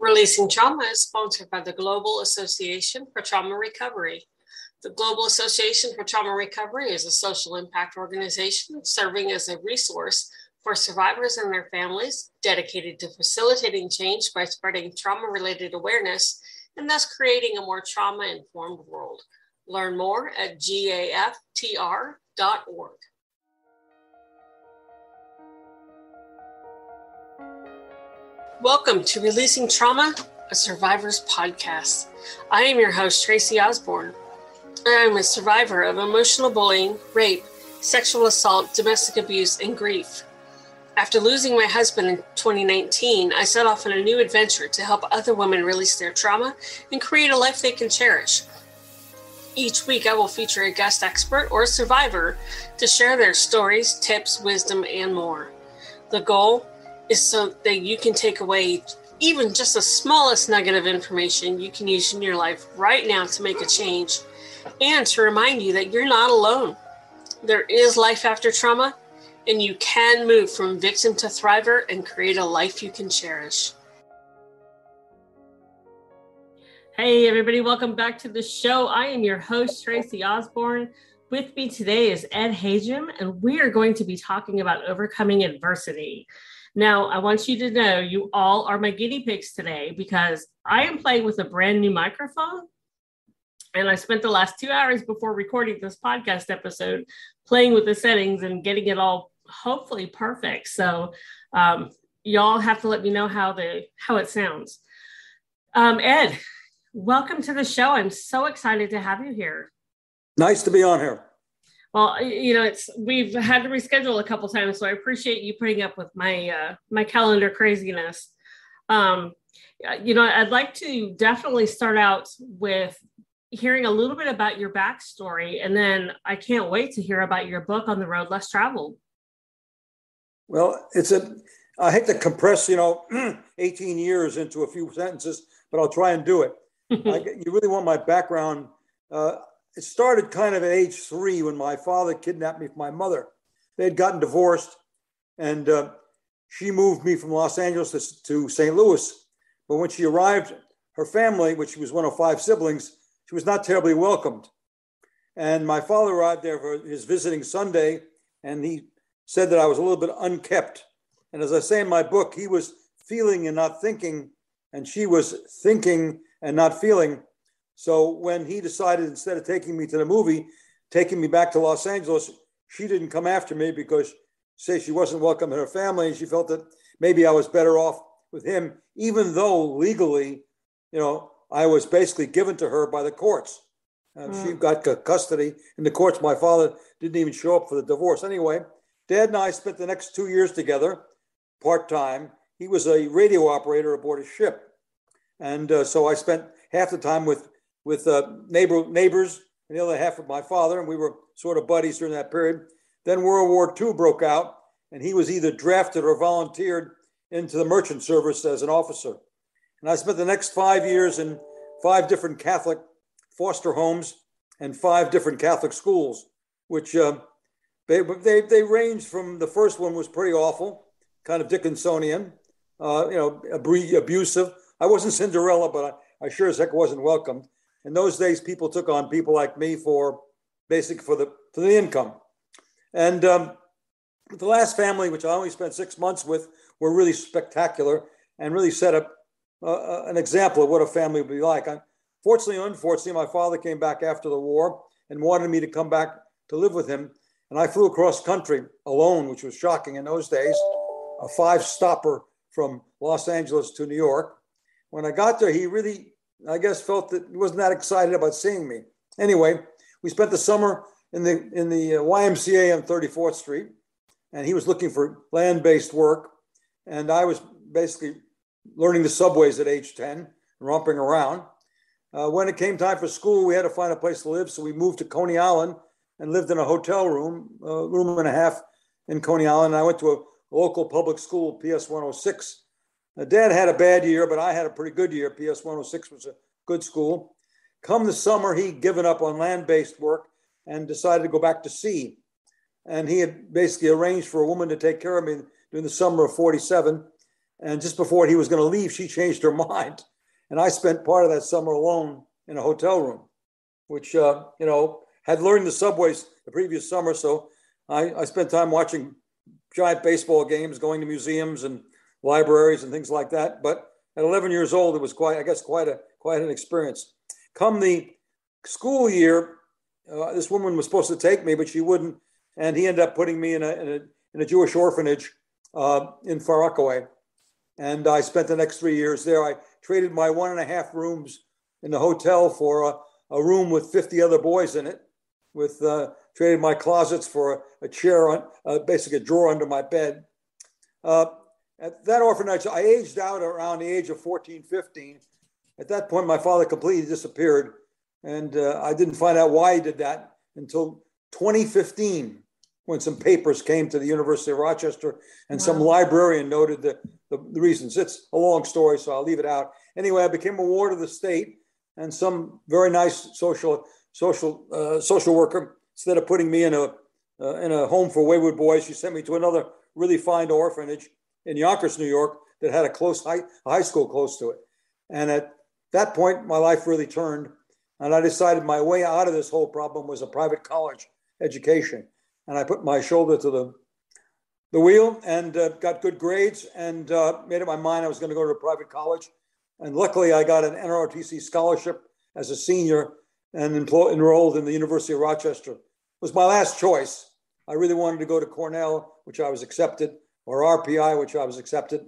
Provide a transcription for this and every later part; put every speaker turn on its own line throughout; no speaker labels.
Releasing Trauma is sponsored by the Global Association for Trauma Recovery. The Global Association for Trauma Recovery is a social impact organization serving as a resource for survivors and their families, dedicated to facilitating change by spreading trauma related awareness and thus creating a more trauma informed world. Learn more at gaftr.org. Welcome to Releasing Trauma, a Survivor's Podcast. I am your host, Tracey Osborne. I am a survivor of emotional bullying, rape, sexual assault, domestic abuse, and grief. After losing my husband in 2019, I set off on a new adventure to help other women release their trauma and create a life they can cherish. Each week, I will feature a guest expert or a survivor to share their stories, tips, wisdom, and more. The goal is so that you can take away even just the smallest nugget of information you can use in your life right now to make a change and to remind you that you're not alone. There is life after trauma, and you can move from victim to thriver and create a life you can cherish. Hey, everybody, welcome back to the show. I am your host, Tracey Osborne. With me today is Ed Hajim, and we are going to be talking about overcoming adversity. Now, I want you to know you all are my guinea pigs today because I am playing with a brand new microphone. And I spent the last two hours before recording this podcast episode playing with the settings and getting it all hopefully perfect. So, um, y'all have to let me know how the how it sounds. Um, Ed, welcome to the show. I'm so excited to have you here.
Nice to be on here
well you know it's we've had to reschedule a couple times so i appreciate you putting up with my uh, my calendar craziness. Um you know i'd like to definitely start out with hearing a little bit about your backstory and then i can't wait to hear about your book on the road less traveled.
Well it's a i hate to compress you know 18 years into a few sentences but i'll try and do it. I, you really want my background uh, it started kind of at age three when my father kidnapped me from my mother. They had gotten divorced, and uh, she moved me from Los Angeles to, to St. Louis. But when she arrived, her family, which was one of five siblings, she was not terribly welcomed. And my father arrived there for his visiting Sunday, and he said that I was a little bit unkept. And as I say in my book, he was feeling and not thinking, and she was thinking and not feeling. So when he decided instead of taking me to the movie, taking me back to Los Angeles, she didn't come after me because say she wasn't welcome in her family and she felt that maybe I was better off with him, even though legally, you know, I was basically given to her by the courts. Uh, mm. She got custody in the courts. My father didn't even show up for the divorce. Anyway, Dad and I spent the next two years together, part time. He was a radio operator aboard a ship. And uh, so I spent half the time with with uh, neighbor neighbors and the other half of my father, and we were sort of buddies during that period. Then World War II broke out, and he was either drafted or volunteered into the merchant service as an officer. And I spent the next five years in five different Catholic foster homes and five different Catholic schools, which uh, they, they, they ranged from the first one was pretty awful, kind of Dickinsonian, uh, you know, abusive. I wasn't Cinderella, but I, I sure as heck wasn't welcomed in those days, people took on people like me for basic for the for the income. And um, the last family, which I only spent six months with, were really spectacular and really set up uh, uh an example of what a family would be like. Fortunately, unfortunately, my father came back after the war and wanted me to come back to live with him. And I flew across country alone, which was shocking in those days, a five stopper from Los Angeles to New York. When I got there, he really I guess felt that he wasn't that excited about seeing me. Anyway, we spent the summer in the in the uh, YMCA on 34th Street, and he was looking for land-based work, and I was basically learning the subways at age 10, romping around. Uh, when it came time for school, we had to find a place to live, so we moved to Coney Island and lived in a hotel room, a room and a half in Coney Island. And I went to a local public school, PS 106, now, Dad had a bad year, but I had a pretty good year. PS 106 was a good school. Come the summer, he'd given up on land based work and decided to go back to sea. And he had basically arranged for a woman to take care of me during the summer of 47. And just before he was going to leave, she changed her mind. And I spent part of that summer alone in a hotel room, which, uh, you know, had learned the subways the previous summer. So I, I spent time watching giant baseball games, going to museums and libraries and things like that. But at 11 years old, it was quite, I guess, quite a quite an experience. Come the school year, uh, this woman was supposed to take me, but she wouldn't, and he ended up putting me in a in a, in a Jewish orphanage uh, in Far Rockaway, and I spent the next three years there. I traded my one and a half rooms in the hotel for a, a room with 50 other boys in it, with uh, traded my closets for a, a chair on, uh, basically a drawer under my bed. At that orphanage, I aged out around the age of 14, 15. At that point, my father completely disappeared, and uh, I didn't find out why he did that until 2015, when some papers came to the University of Rochester, and wow. some librarian noted the, the, the reasons. It's a long story, so I'll leave it out. Anyway, I became a ward of the state, and some very nice social social uh, social worker, instead of putting me in a uh, in a home for wayward boys, she sent me to another really fine orphanage in Yonkers, New York, that had a close high, high school close to it. And at that point, my life really turned. And I decided my way out of this whole problem was a private college education. And I put my shoulder to the, the wheel and uh, got good grades and uh, made up my mind I was going to go to a private college. And luckily, I got an NROTC scholarship as a senior and enrolled in the University of Rochester. It was my last choice. I really wanted to go to Cornell, which I was accepted, or RPI, which I was accepted.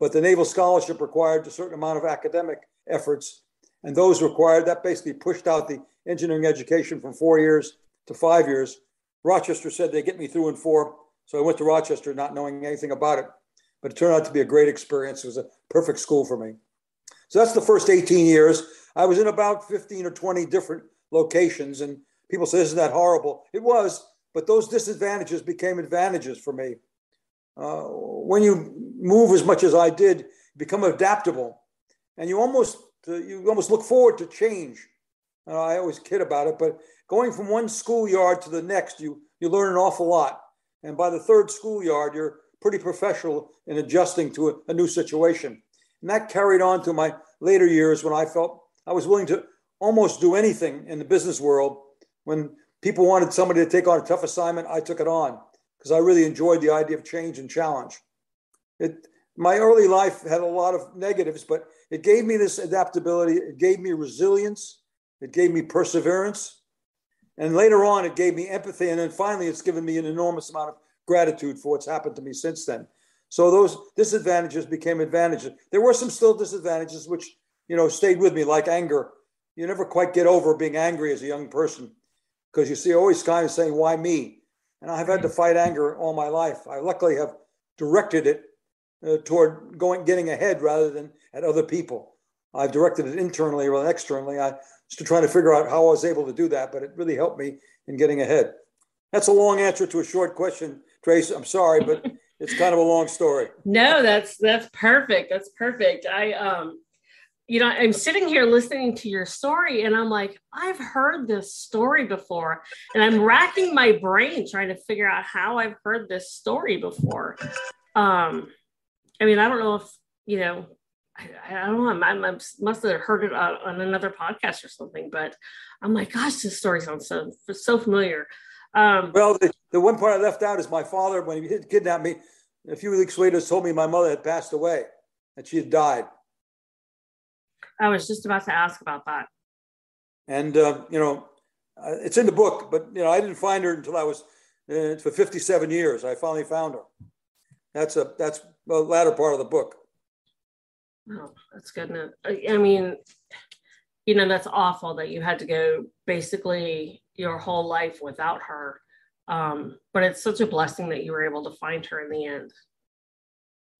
But the Naval Scholarship required a certain amount of academic efforts. And those required, that basically pushed out the engineering education from four years to five years. Rochester said they get me through in four. So I went to Rochester not knowing anything about it. But it turned out to be a great experience. It was a perfect school for me. So that's the first 18 years. I was in about 15 or 20 different locations, and people say, Isn't that horrible? It was, but those disadvantages became advantages for me. Uh, when you move as much as I did, become adaptable and you almost uh, you almost look forward to change. Uh, I always kid about it, but going from one schoolyard to the next, you you learn an awful lot. And by the third schoolyard, you're pretty professional in adjusting to a, a new situation. And that carried on to my later years when I felt I was willing to almost do anything in the business world. When people wanted somebody to take on a tough assignment, I took it on because I really enjoyed the idea of change and challenge. It, my early life had a lot of negatives, but it gave me this adaptability. It gave me resilience. It gave me perseverance. And later on, it gave me empathy. And then finally, it's given me an enormous amount of gratitude for what's happened to me since then. So those disadvantages became advantages. There were some still disadvantages which, you know, stayed with me, like anger. You never quite get over being angry as a young person because you see always kind of saying, why me? And I've had to fight anger all my life. I luckily have directed it uh, toward going getting ahead rather than at other people. I've directed it internally rather than externally. I was trying to figure out how I was able to do that, but it really helped me in getting ahead. That's a long answer to a short question, Trace. I'm sorry, but it's kind of a long story.
No, that's that's perfect. That's perfect. I um you know, I'm sitting here listening to your story and I'm like, I've heard this story before. And I'm racking my brain trying to figure out how I've heard this story before. Um, I mean, I don't know if, you know, I, I don't know. I, I, must have heard it on, on, another podcast or something, but I'm like, gosh, this story sounds so so familiar.
Um, well, the, the one part I left out is my father, when he kidnapped me, a few weeks later, told me my mother had passed away, and she had died.
I was just about to ask about that.
And, uh, you know, uh, it's in the book, but, you know, I didn't find her until I was uh, for 57 years. I finally found her. That's a that's the latter part of the book.
Oh, that's good. I mean, you know, that's awful that you had to go basically your whole life without her. Um, but it's such a blessing that you were able to find her in the end.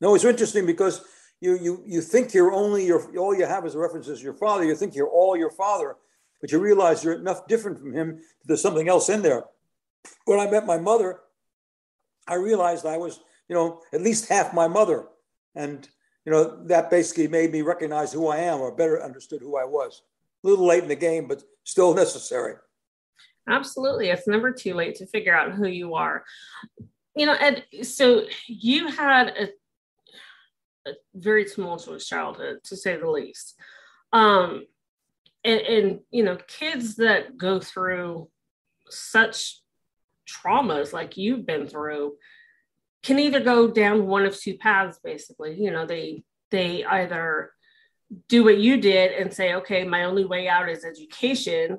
No, it's interesting because you you you think you're only your all you have as a reference is your father. You think you're all your father, but you realize you're enough different from him. There's something else in there. When I met my mother, I realized I was you know, at least half my mother. And, you know, that basically made me recognize who I am or better understood who I was. A little late in the game, but still necessary.
Absolutely. It's never too late to figure out who you are. You know, Ed, so you had a a very tumultuous childhood, to say the least. Um, and, and you know, kids that go through such traumas like you've been through can either go down one of two paths basically you know they they either do what you did and say okay my only way out is education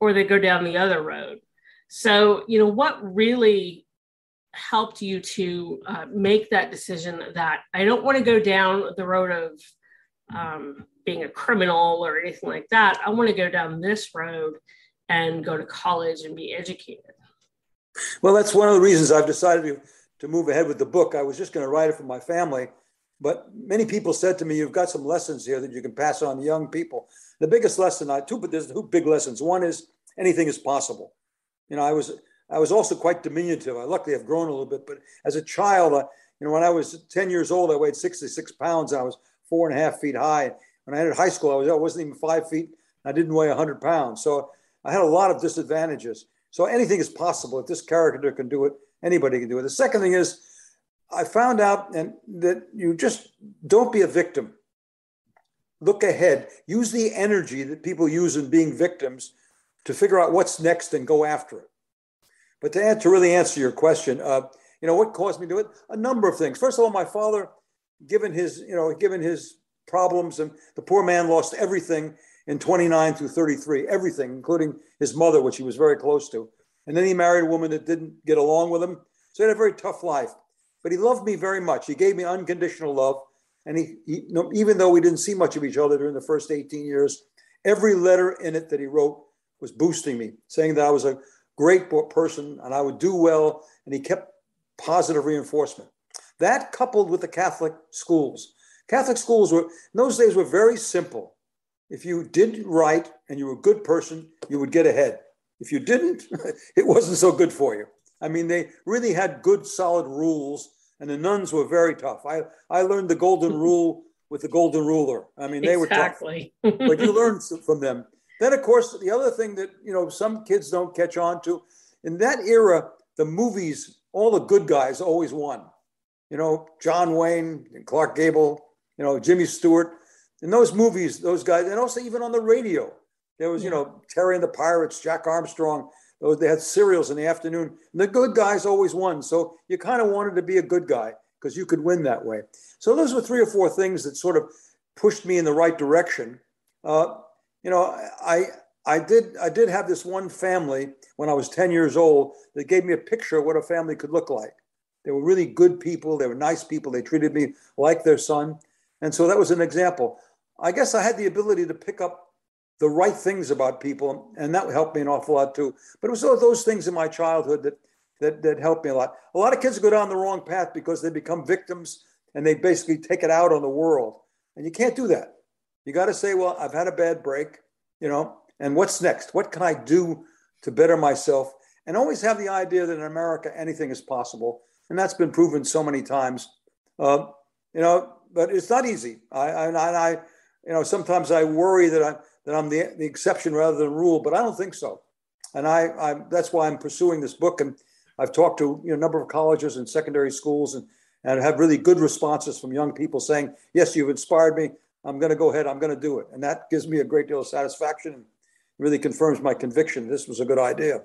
or they go down the other road so you know what really helped you to uh, make that decision that i don't want to go down the road of um, being a criminal or anything like that i want to go down this road and go to college and be educated
well that's one of the reasons i've decided to move ahead with the book. I was just going to write it for my family, but many people said to me, "You've got some lessons here that you can pass on to young people." The biggest lesson I two, but there's two big lessons. One is anything is possible. You know, I was I was also quite diminutive. I luckily have grown a little bit, but as a child, I, you know, when I was 10 years old, I weighed 66 pounds I was four and a half feet high. When I entered high school, I was I wasn't even five feet. I didn't weigh 100 pounds, so I had a lot of disadvantages. So anything is possible. If this character can do it, Anybody can do it. The second thing is, I found out and that you just don't be a victim. Look ahead. Use the energy that people use in being victims to figure out what's next and go after it. But to, add, to really answer your question, uh, you know, what caused me to do it? A number of things. First of all, my father, given his, you know, given his problems, and the poor man lost everything in 29 through 33, everything, including his mother, which he was very close to. And then he married a woman that didn't get along with him. So he had a very tough life. But he loved me very much. He gave me unconditional love. And he, he you know, even though we didn't see much of each other during the first 18 years, every letter in it that he wrote was boosting me, saying that I was a great person and I would do well. And he kept positive reinforcement. That coupled with the Catholic schools. Catholic schools were, in those days, were very simple. If you did right and you were a good person, you would get ahead. If you didn't, it wasn't so good for you. I mean, they really had good, solid rules, and the nuns were very tough. I, I learned the golden rule with the golden ruler. I mean, they
exactly.
were tough, but you learned from them. Then, of course, the other thing that you know some kids don't catch on to, in that era, the movies, all the good guys always won. You know, John Wayne and Clark Gable, you know, Jimmy Stewart. In those movies, those guys, and also even on the radio, there was, you know, Terry and the Pirates, Jack Armstrong. They had serials in the afternoon. And the good guys always won. So you kind of wanted to be a good guy because you could win that way. So those were three or four things that sort of pushed me in the right direction. Uh, you know, I I did I did have this one family when I was 10 years old that gave me a picture of what a family could look like. They were really good people. They were nice people. They treated me like their son. And so that was an example. I guess I had the ability to pick up the right things about people, and that helped me an awful lot too. But it was those things in my childhood that that that helped me a lot. A lot of kids go down the wrong path because they become victims and they basically take it out on the world, and you can't do that. You got to say, well, I've had a bad break, you know, and what's next? What can I do to better myself? And always have the idea that in America anything is possible, and that's been proven so many times. Uh, you know, but it's not easy. I, I, I, you know, sometimes I worry that I'm that I'm the, the exception rather than the rule, but I don't think so. And I, I that's why I'm pursuing this book. And I've talked to you know, a number of colleges and secondary schools and, and have really good responses from young people saying, yes, you've inspired me. I'm going to go ahead. I'm going to do it. And that gives me a great deal of satisfaction and really confirms my conviction. This was a good idea.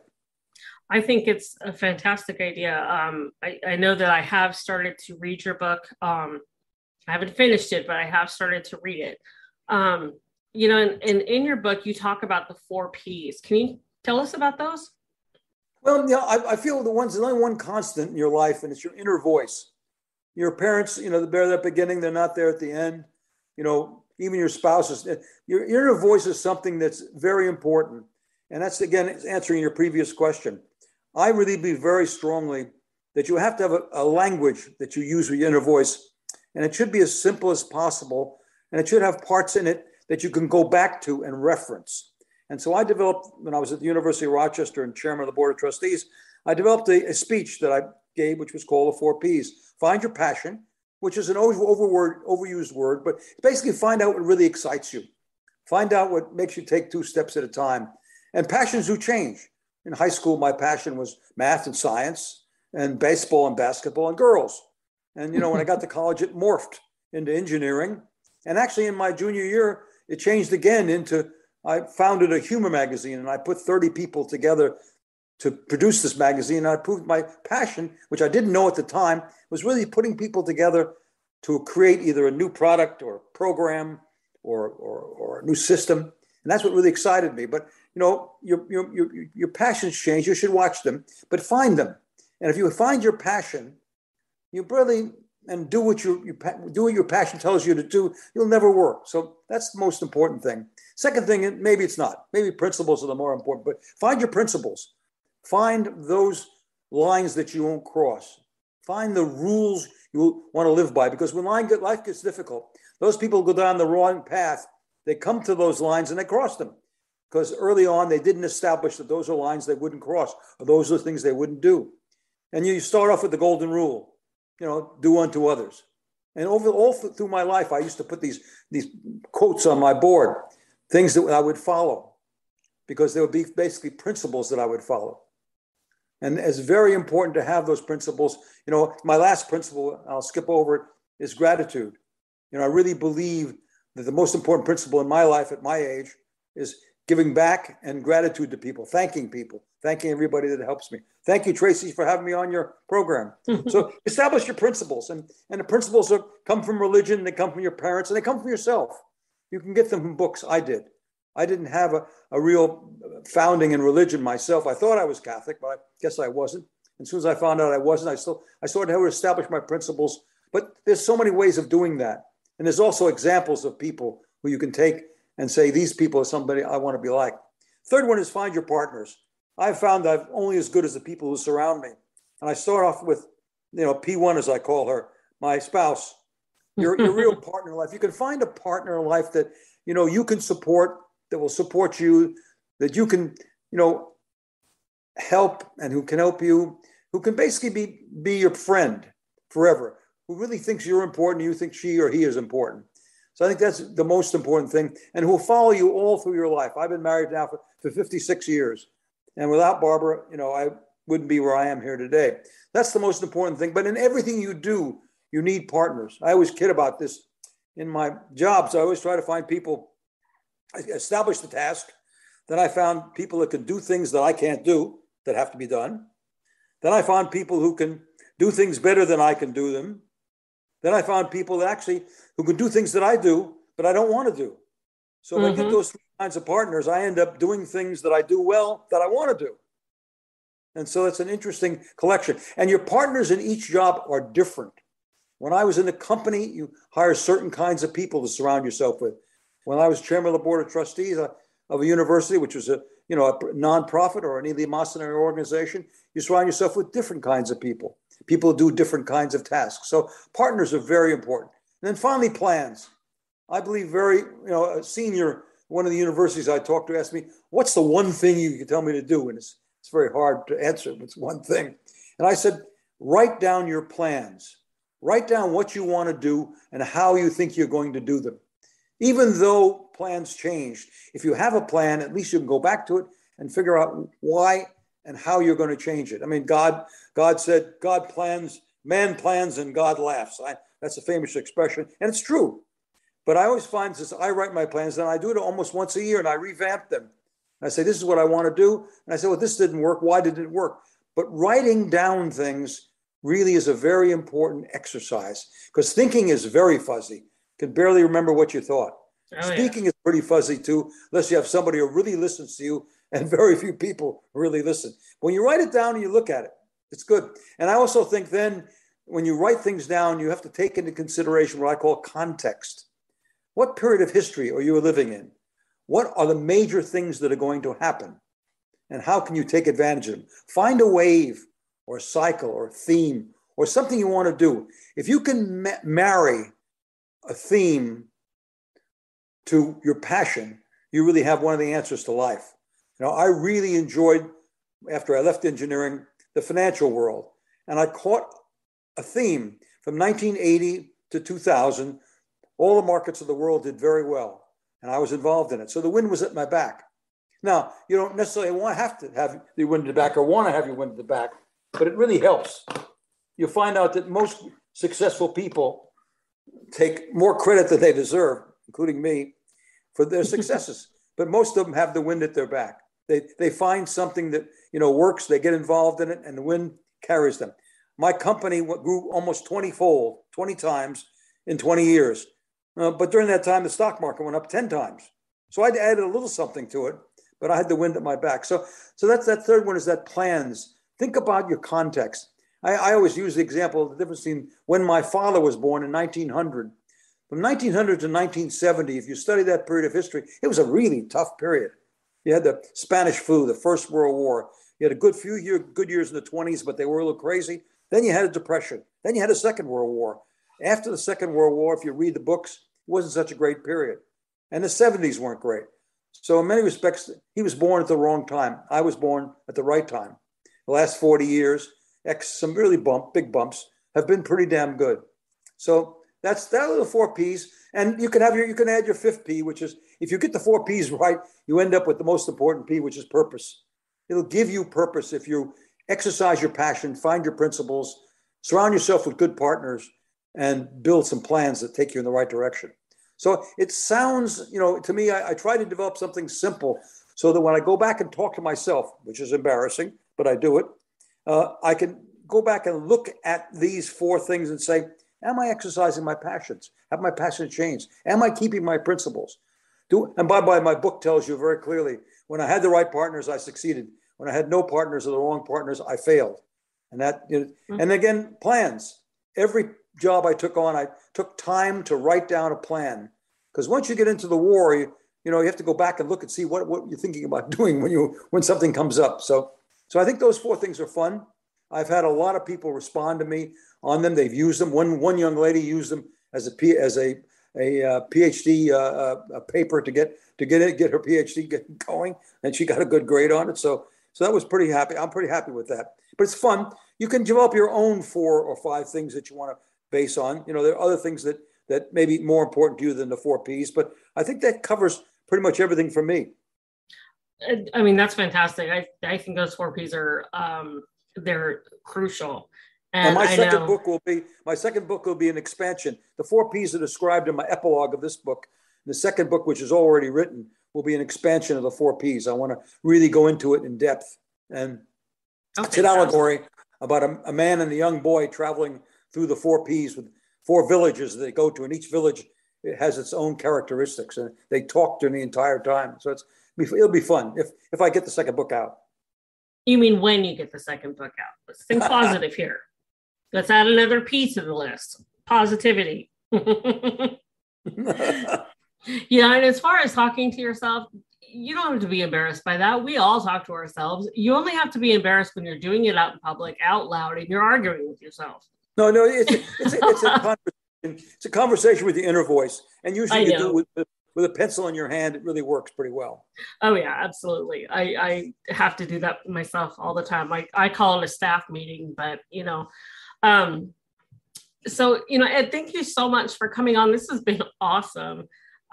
I think it's a fantastic idea. Um, I, I, know that I have started to read your book. Um, I haven't finished it, but I have started to read it. Um, you know, and, and in your book, you talk about the four P's. Can you tell us about those?
Well, yeah, I, I feel the one's the only one constant in your life, and it's your inner voice. Your parents, you know, they're there at the beginning, they're not there at the end. You know, even your spouses. Eh, your inner voice is something that's very important. And that's, again, answering your previous question. I really believe very strongly that you have to have a, a language that you use with your inner voice. And it should be as simple as possible. And it should have parts in it that you can go back to and reference. And so I developed, when I was at the University of Rochester and chairman of the board of trustees, I developed a, a speech that I gave, which was called the four P's. Find your passion, which is an over, overword, overused word, but basically find out what really excites you. Find out what makes you take two steps at a time. And passions do change. In high school, my passion was math and science and baseball and basketball and girls. And, you know, when I got to college, it morphed into engineering. And actually, in my junior year, it changed again into I founded a humor magazine and I put 30 people together to produce this magazine. And I proved my passion, which I didn't know at the time, was really putting people together to create either a new product or program or, or, or a new system. And that's what really excited me. But you know, your, your, your, your passions change. You should watch them, but find them. And if you find your passion, you really and do what you, you do what your passion tells you to do. You'll never work. So that's the most important thing. Second thing, maybe it's not. Maybe principles are the more important. But find your principles. Find those lines that you won't cross. Find the rules you want to live by. Because when life gets difficult, those people go down the wrong path. They come to those lines and they cross them because early on they didn't establish that those are lines they wouldn't cross or those are things they wouldn't do. And you start off with the golden rule, you know, do unto others. And over all through my life, I used to put these these quotes on my board, things that I would follow, because there would be basically principles that I would follow. And it's very important to have those principles. You know, my last principle, I'll skip over it, is gratitude. You know, I really believe that the most important principle in my life at my age is giving back and gratitude to people, thanking people, thanking everybody that helps me. Thank you, Tracey, for having me on your program. so establish your principles, and, and the principles are, come from religion, they come from your parents, and they come from yourself. You can get them from books. I did. I didn't have a, a real founding in religion myself. I thought I was Catholic, but I guess I wasn't. And as soon as I found out I wasn't, I still I started to establish my principles. But there's so many ways of doing that. And there's also examples of people who you can take and say, these people are somebody I want to be like. Third one is find your partners. I've found that I'm only as good as the people who surround me. And I start off with, you know, P1 as I call her, my spouse, your, your real partner in life. You can find a partner in life that, you know, you can support, that will support you, that you can, you know, help and who can help you, who can basically be, be your friend forever, who really thinks you're important, you think she or he is important. So I think that's the most important thing, and who will follow you all through your life. I've been married now for, for 56 years, and without Barbara, you know, I wouldn't be where I am here today. That's the most important thing. But in everything you do, you need partners. I always kid about this in my jobs. I always try to find people. I establish the task. Then I found people that can do things that I can't do that have to be done. Then I found people who can do things better than I can do them. Then I found people that actually who can do things that I do, but I don't want to do. So mm-hmm. I get mm-hmm. those kinds of partners, I end up doing things that I do well that I want to do. And so it's an interesting collection. And your partners in each job are different. When I was in a company, you hire certain kinds of people to surround yourself with. When I was chairman of the board of trustees of a university, which was a you know a nonprofit or an eleemosynary organization, you surround yourself with different kinds of people. People do different kinds of tasks. So partners are very important. And then finally, plans. I believe very, you know, a senior, one of the universities I talked to asked me, what's the one thing you can tell me to do? And it's, it's very hard to answer, but it's one thing. And I said, write down your plans. Write down what you want to do and how you think you're going to do them. Even though plans changed, if you have a plan, at least you can go back to it and figure out why and how you're going to change it. I mean, God, God said, God plans, man plans, and God laughs. I, that's a famous expression, and it's true. But I always find this I write my plans, and I do it almost once a year, and I revamp them. And I say, This is what I want to do. And I say, Well, this didn't work. Why did it work? But writing down things really is a very important exercise because thinking is very fuzzy. Can barely remember what you thought. Oh, Speaking yeah. is pretty fuzzy too, unless you have somebody who really listens to you, and very few people really listen. When you write it down and you look at it, it's good. And I also think then when you write things down, you have to take into consideration what I call context. What period of history are you living in? What are the major things that are going to happen? And how can you take advantage of them? Find a wave or a cycle or theme or something you want to do. If you can ma- marry a theme to your passion, you really have one of the answers to life. You know, I really enjoyed, after I left engineering, the financial world. And I caught a theme from 1980 to 2000. All the markets of the world did very well, and I was involved in it. So the wind was at my back. Now, you don't necessarily want to have to have the wind at the back or want to have your wind at the back, but it really helps. You find out that most successful people take more credit than they deserve, including me, for their successes. but most of them have the wind at their back. They, they find something that you know works, they get involved in it, and the wind carries them. My company grew almost 20 fold, 20 times in 20 years. Uh, but during that time, the stock market went up 10 times. So I'd added a little something to it, but I had the wind at my back. So, so that's that third one is that plans. Think about your context. I, I always use the example of the difference between when my father was born in 1900. From 1900 to 1970, if you study that period of history, it was a really tough period. You had the Spanish flu, the First World War. You had a good few year, good years in the 20s, but they were a little crazy. Then you had a depression. Then you had a Second World War. After the Second World War, if you read the books, it wasn't such a great period. And the 70s weren't great. So, in many respects, he was born at the wrong time. I was born at the right time. The last 40 years, X, some really bump, big bumps, have been pretty damn good. So that's that are the four P's. And you can have your you can add your fifth P, which is if you get the four P's right, you end up with the most important P, which is purpose. It'll give you purpose if you exercise your passion, find your principles, surround yourself with good partners, and build some plans that take you in the right direction. So it sounds, you know, to me, I, I try to develop something simple so that when I go back and talk to myself, which is embarrassing, but I do it, uh, I can go back and look at these four things and say, Am I exercising my passions? Have my passions changed? Am I keeping my principles? Do, and by the way, my book tells you very clearly when I had the right partners, I succeeded. When I had no partners or the wrong partners, I failed. And that, you know, mm-hmm. and again, plans. Every job I took on, I took time to write down a plan. Because once you get into the war, you, you know, you have to go back and look and see what, what you're thinking about doing when you when something comes up. So, so I think those four things are fun. I've had a lot of people respond to me on them. They've used them. One one young lady used them as a P, as a a, uh, PhD uh, uh, a paper to get to get it get her PhD get going, and she got a good grade on it. So so that was pretty happy. I'm pretty happy with that. But it's fun. You can develop your own four or five things that you want to base on. You know, there are other things that that may be more important to you than the four Ps, but I think that covers pretty much everything for me.
I mean, that's fantastic. I, I think those four Ps are um, they're crucial.
And, and my I second know, book will be my second book will be an expansion. The four P's are described in my epilogue of this book. The second book, which is already written, will be an expansion of the four P's. I want to really go into it in depth. And okay, it's an allegory about a, a, man and a young boy traveling through the four P's with four villages that they go to, and each village it has its own characteristics, and they talk during the entire time. So it's it'll be fun if if I get the second book out.
You mean when you get the second book out? Let's think positive here. Let's add another piece to the list. Positivity. yeah, and as far as talking to yourself, you don't have to be embarrassed by that. We all talk to ourselves. You only have to be embarrassed when you're doing it out in public, out loud, and you're arguing with yourself.
No, no, it's a, it's a, it's a conversation. It's a conversation with the inner voice, and usually you do it with with a pencil in your hand, it really works pretty well.
Oh yeah, absolutely. I, I have to do that myself all the time. I, I call it a staff meeting, but you know, um, so you know, Ed, thank you so much for coming on. This has been awesome.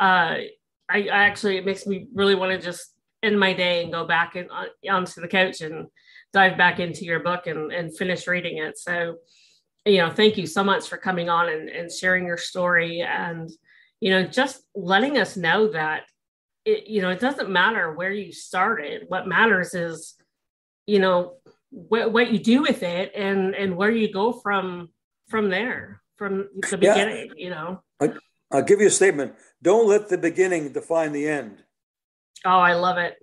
Uh, I, I actually it makes me really want to just end my day and go back and on, onto the couch and dive back into your book and, and finish reading it. So, you know, thank you so much for coming on and, and sharing your story and you know, just letting us know that it, you know, it doesn't matter where you started. What matters is, you know, what, what you do with it and and where you go from from there, from the beginning. Yeah. You know.
I, I'll give you a statement. Don't let the beginning define the end.
Oh, I love it.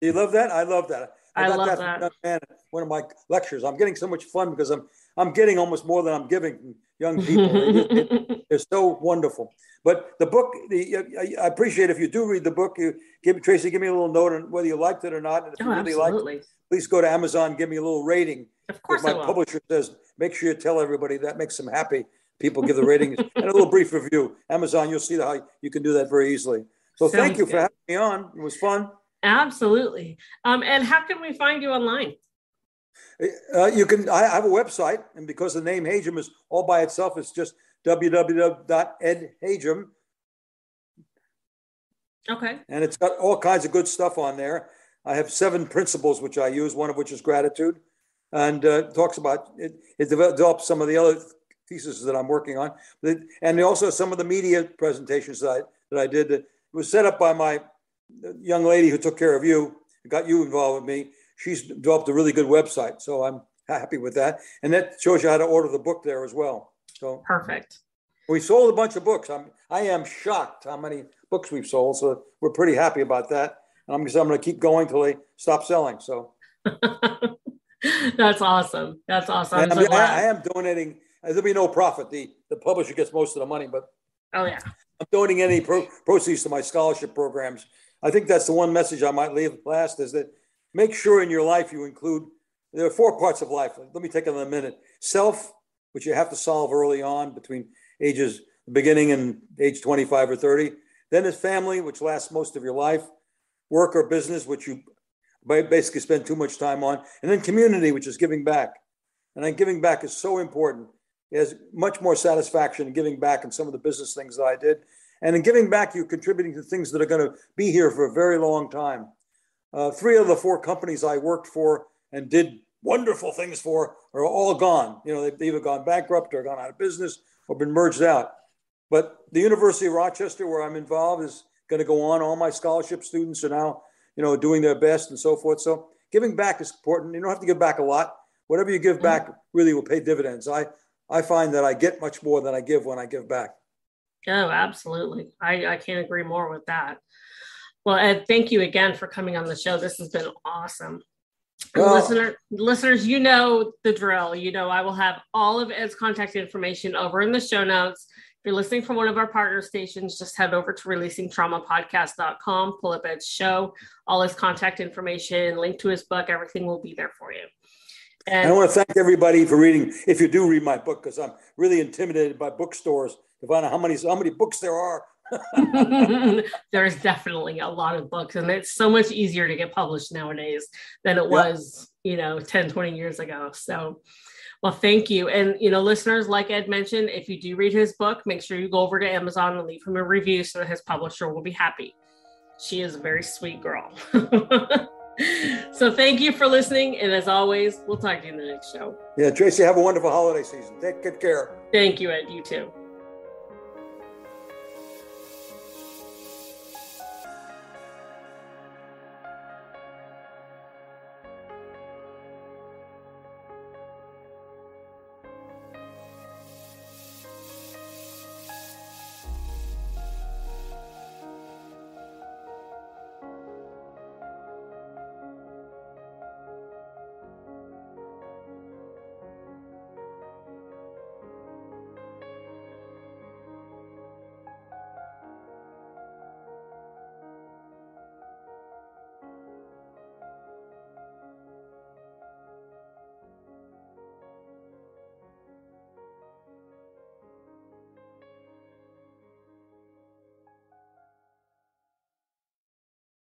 You love that? I love that.
I, I love that.
Man, one of my lectures. I'm getting so much fun because I'm I'm getting almost more than I'm giving young people. it, it, they're so wonderful. But the book, the, I appreciate if you do read the book. You give Tracey, give me a little note on whether you liked it or not. And if
oh, you really absolutely.
liked it, please go to Amazon, give me a little rating.
Of course,
my publisher says, make sure you tell everybody that makes them happy. People give the ratings and a little brief review. Amazon, you'll see how you can do that very easily. So Sounds thank you good. for having me on. It was fun.
Absolutely. Um, and how can we find you online?
Uh, you can. I have a website, and because the name Hajim is all by itself, it's just www.edhajim.
Okay.
And it's got all kinds of good stuff on there. I have seven principles which I use, one of which is gratitude, and uh, talks about it. It develops some of the other thesis that I'm working on. And also some of the media presentations that I, that I did. It was set up by my young lady who took care of you, got you involved with me. She's developed a really good website. So I'm happy with that. And that shows you how to order the book there as well. So
perfect.
We sold a bunch of books. I'm I am shocked how many books we've sold. So we're pretty happy about that. And I'm, I'm going to keep going till they stop selling. So
that's awesome. That's awesome.
So I, I, am donating. There'll be no profit. The the publisher gets most of the money, but
oh yeah,
I'm donating any pro- proceeds to my scholarship programs. I think that's the one message I might leave last is that make sure in your life you include. There are four parts of life. Let me take in a minute. Self, which you have to solve early on between ages beginning and age 25 or 30. Then is family, which lasts most of your life. Work or business, which you basically spend too much time on. And then community, which is giving back. And then giving back is so important. There's much more satisfaction in giving back in some of the business things that I did. And in giving back, you're contributing to things that are going to be here for a very long time. Uh, three of the four companies I worked for and did wonderful things for are all gone. You know, they've either gone bankrupt or gone out of business or been merged out. But the University of Rochester, where I'm involved, is going to go on. All my scholarship students are now, you know, doing their best and so forth. So giving back is important. You don't have to give back a lot. Whatever you give back really will pay dividends. I I find that I get much more than I give when I give back.
Oh, absolutely. I, I can't agree more with that. Well, Ed, thank you again for coming on the show. This has been awesome. Well, Listener, listeners, you know the drill. You know, I will have all of Ed's contact information over in the show notes. If you're listening from one of our partner stations, just head over to releasingtraumapodcast.com, pull up Ed's show, all his contact information, link to his book, everything will be there for you.
And I want to thank everybody for reading. If you do read my book, because I'm really intimidated by bookstores to find out how many how many books there are.
There's definitely a lot of books, and it's so much easier to get published nowadays than it was, you know, 10, 20 years ago. So, well, thank you. And, you know, listeners, like Ed mentioned, if you do read his book, make sure you go over to Amazon and leave him a review so that his publisher will be happy. She is a very sweet girl. so thank you for listening. And as always, we'll talk to you in the next show.
Yeah, Tracey, have a wonderful holiday season. Take good care.
Thank you, Ed. You too.